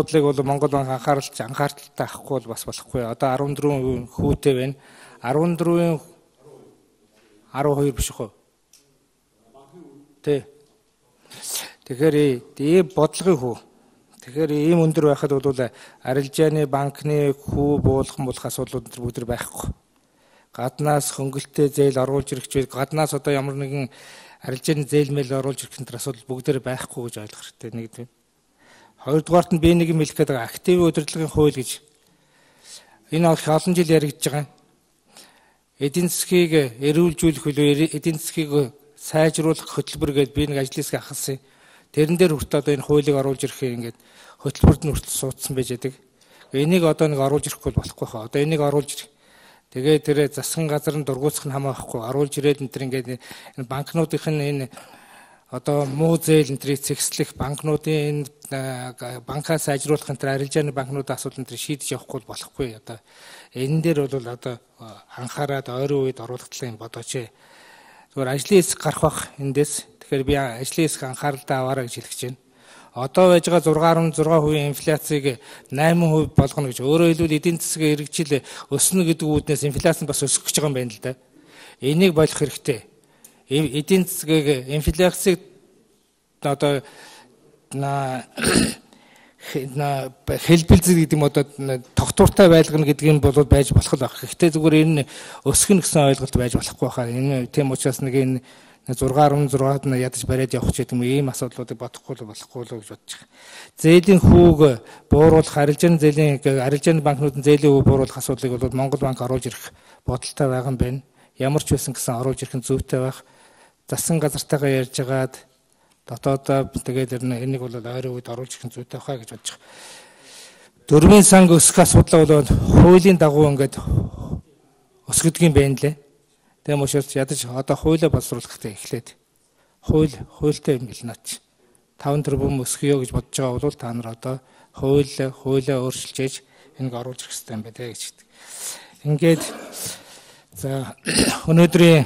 асуудлыг бол Монгол банк анхааралж анхааралтай авахгүй бол бас болохгүй. Одоо 14 хүүтэй байна. 14-ийн 12 биш үү? Тэ. Тэгэхээр ийм бодлогын хүү. Тэгэхээр ийм өндөр байхад бол арилжааны банкны хүү буулгах болох асуудлууд бүгд байхгүй. Гаднаас хөнгөлтэй зээл оруулж ирэх зүйл гаднаас одоо ямар нэгэн арилжааны зээлмэл оруулж ирэх энэ асуудал бүгдээр байхгүй гэж ойлгох хэрэгтэй нэг юм. Хоёрдугаарт нь би нэг юм хэлэх гээд байгаа актив удирдлагын хууль гэж. Энэ олон жил яригдж байгаа. Эдийн засгийг эрүүлжүүлэх хөлөө эдийн засгийг сайжруулах хөтөлбөр гэж би нэг ажлын хэсэг ахалсан. Тэрэн дээр хүртэл одоо энэ хуулийг оруулж ирэхээ ингээд хөтөлбөрт нь хүртэл суудсан байж байдаг. Энийг одоо нэг оруулж ирэхгүй болохгүй хаа. Одоо энийг оруулж ирэх Тэгээ тэр засгийн газар нь дургуутсах нь хамаахгүй оруулж ирээд энэ төр ингээд нь энэ одоо муу зээл энэ төрийг цэгслэх банкнуудын энэ банкаа сайжруулах энэ төр арилжааны банкнуудын асуудал энэ шийдэж явахгүй болохгүй одоо энэ дээр бол одоо анхаарад ойрын үед оруулах талын бодооч. Зүгээр ажлын хэсэг гарах бах эндээс. Тэгэхээр би ажлын хэсэг анхааралтай аваарай гэж хэлэх байна одоо байж байгаа 6.6% инфляцийг 8% болгоно гэж өөрөөр хэлбэл эдийн засгийн эргэжил өснө гэдэг үүднээс инфляц нь бас өсөх гэж байгаа юм байна л да. Энийг болох хэрэгтэй. Эдийн засгийг инфляцийг одоо на на хэлбэлзэл гэдэг юм одоо тогтвортой байлгана гэдэг нь бол байж болох л байх. Гэхдээ зүгээр энэ өсгөн гэсэн ойлголт байж болохгүй байхаа. Энэ тийм учраас нэг энэ 6.6-ад нь ядаж бариад явах ч гэдэг юм ийм асуудлуудыг бодохгүй л болохгүй л гэж бодож байгаа. Зээлийн хүүг бууруулах, арилжааны зээлийн арилжааны банкнуудын зээлийн хүүг бууруулах асуудлыг бол Монгол банк оруулж ирэх бодолтой байгаа юм байна. Ямар ч байсан гэсэн оруулж ирэх нь зүйтэй байх. Засгийн газартайгаа ярьж агаад дотоодоо тэгээд энийг бол ойрын үед оруулж ирэх зүйтэй байхаа гэж бодож байгаа. Дөрвийн санг өсөх асуудал бол хуулийн дагуу ингээд юм байна лээ. Тийм учраас ядаж одоо хуулиа боловсруулахтай эхлээд хууль хуультай юм гэлнаач. 5 тэрбум өсгөё гэж бодож байгаа бол та нар одоо хууль хуулиа өөрчилж энийг оруулах хэрэгтэй юм байна гэж. Ингээд за өнөөдрийн